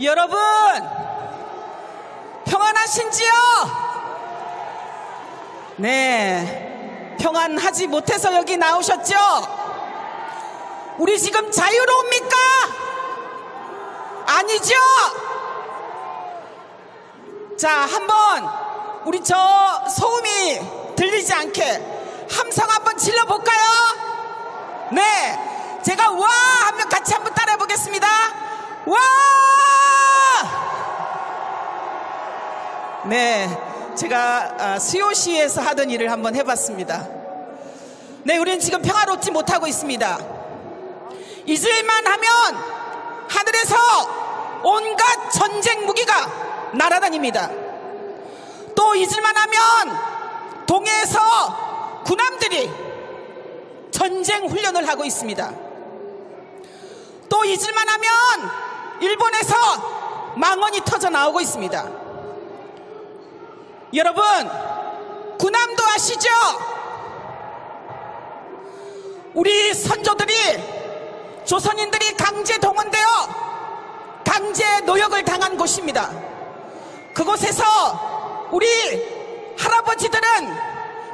여러분, 평안하신지요? 네. 평안하지 못해서 여기 나오셨죠? 우리 지금 자유로웁니까? 아니죠? 자, 한번 우리 저 소음이 들리지 않게 함성 한번 질러볼까요? 네. 제가 와! 하면 같이 한번 따라해 보겠습니다. 와! 네. 제가 아, 수요시에서 하던 일을 한번 해봤습니다. 네, 우리는 지금 평화롭지 못하고 있습니다. 잊을만 하면 하늘에서 온갖 전쟁 무기가 날아다닙니다. 또 잊을만 하면 동해에서 군함들이 전쟁 훈련을 하고 있습니다. 또 잊을만 하면 일본에서 망언이 터져 나오고 있습니다. 여러분, 군함도 아시죠? 우리 선조들이 조선인들이 강제 동원되어 강제 노역을 당한 곳입니다. 그곳에서 우리 할아버지들은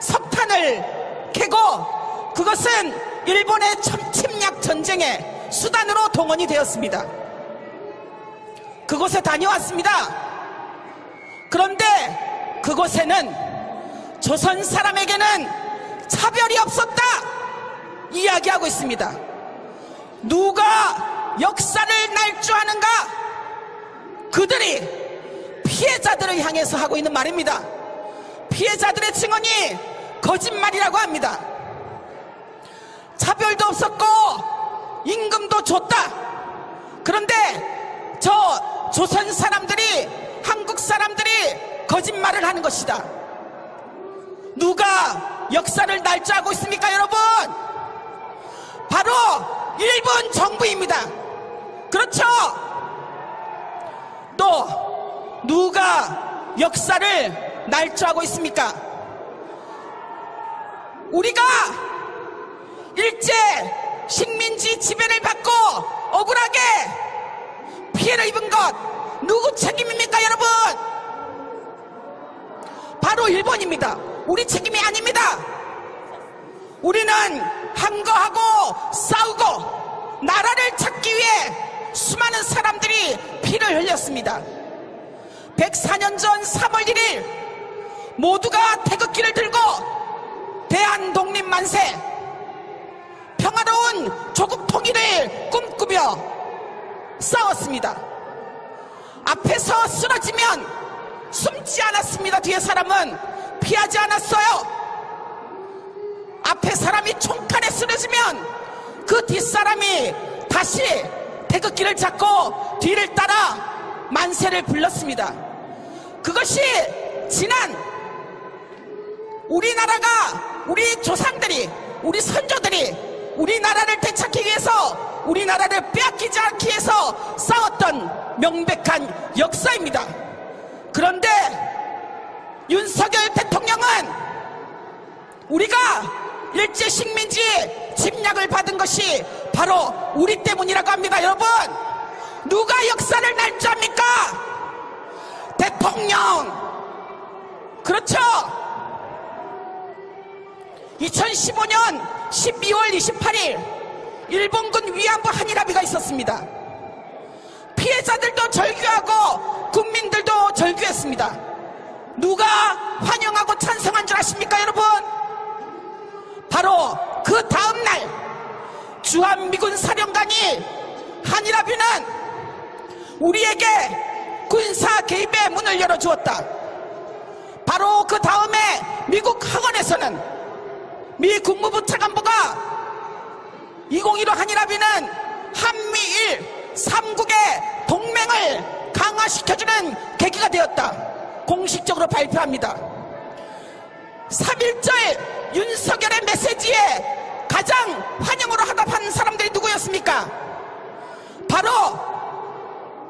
석탄을 캐고 그것은 일본의 침략 전쟁의 수단으로 동원이 되었습니다. 그곳에 다녀왔습니다. 그런데 그곳에는 조선 사람에게는 차별이 없었다 이야기하고 있습니다. 누가 역사를 날조하는가? 그들이 피해자들을 향해서 하고 있는 말입니다. 피해자들의 증언이 거짓말이라고 합니다. 차별도 없었고 임금도 줬다. 그런데 저 조선 사람들이 한국 사람들이 거짓말을 하는 것이다. 누가 역사를 날짜하고 있습니까, 여러분? 바로 일본 정부입니다. 그렇죠? 또 누가 역사를 날짜하고 있습니까? 우리가 일제 식민지 지배를 받고 억울하게 피해를 입은 것 누구 책임입니까 여러분? 일본입니다. 우리 책임이 아닙니다. 우리는 한거하고 싸우고 나라를 찾기 위해 수많은 사람들이 피를 흘렸습니다. 104년 전 3월 1일 모두가 태극기를 들고 대한 독립 만세 평화로운 조국 통일을 꿈꾸며 싸웠습니다. 앞에서 쓰러지면 숨지 않았습니다. 뒤에 사람은 피하지 않았어요. 앞에 사람이 총칼에 쓰러지면 그 뒷사람이 다시 태극기를 잡고 뒤를 따라 만세를 불렀습니다. 그것이 지난 우리나라가 우리 조상들이 우리 선조들이 우리나라를 되찾기 위해서 우리나라를 빼앗기지 않기 위해서 싸웠던 명백한 역사입니다. 그런데 윤석열 대통령은 우리가 일제 식민지 침략을 받은 것이 바로 우리 때문이라고 합니다. 여러분, 누가 역사를 날조합니까? 대통령. 그렇죠? 2015년 12월 28일 일본군 위안부 한일합의가 있었습니다. 피해자들도 절규하고 국민들도 절규했습니다. 누가 환영하고 찬성한 줄 아십니까, 여러분? 바로 그 다음날 주한미군 사령관이 한일합의는 우리에게 군사 개입의 문을 열어주었다. 바로 그 다음에 미국 학원에서는 미 국무부 차관보가 2015 한일합의는 한미일 3국의 동맹을 강화시켜주는 계기가 되었다. 공식적으로 발표합니다. 3.1절 윤석열의 메시지에 가장 환영으로 하답한 사람들이 누구였습니까? 바로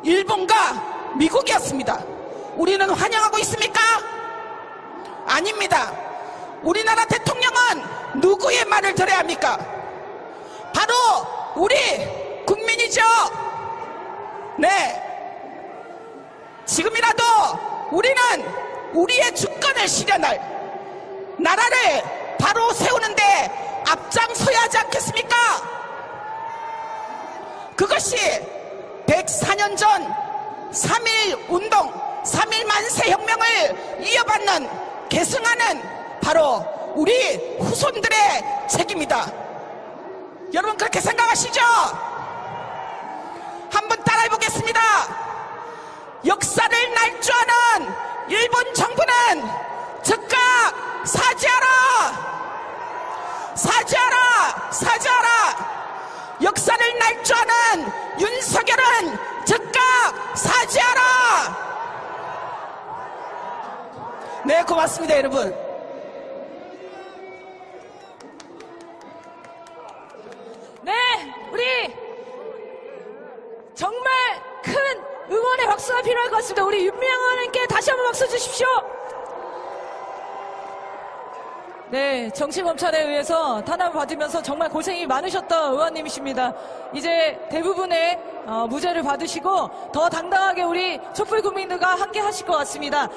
일본과 미국이었습니다. 우리는 환영하고 있습니까? 아닙니다. 우리나라 대통령은 누구의 말을 들어야 합니까? 바로 우리 국민이죠. 네. 지금이라도 우리는 우리의 주권을 실현할 나라를 바로 세우는데 앞장서야 하지 않겠습니까? 그것이 104년 전 3.1 운동, 3.1 만세 혁명을 이어받는 계승하는 바로 우리 후손들의 책임이다. 여러분 그렇게 생각하시죠? 한번 따라해 보겠습니다. 역사를 날조하는 일본 정부는 즉각 사죄하라! 사죄하라! 사죄하라! 역사를 날조하는 윤석열은 즉각 사죄하라! 네, 고맙습니다, 여러분. 네, 우리 정말 큰 응원의 박수가 필요할 것 같습니다. 우리 윤미향 의원님께 다시 한번 박수 주십시오. 네, 정치검찰에 의해서 탄압을 받으면서 정말 고생이 많으셨던 의원님이십니다. 이제 대부분의 어, 무죄를 받으시고 더 당당하게 우리 촛불 국민들과 함께 하실 것 같습니다.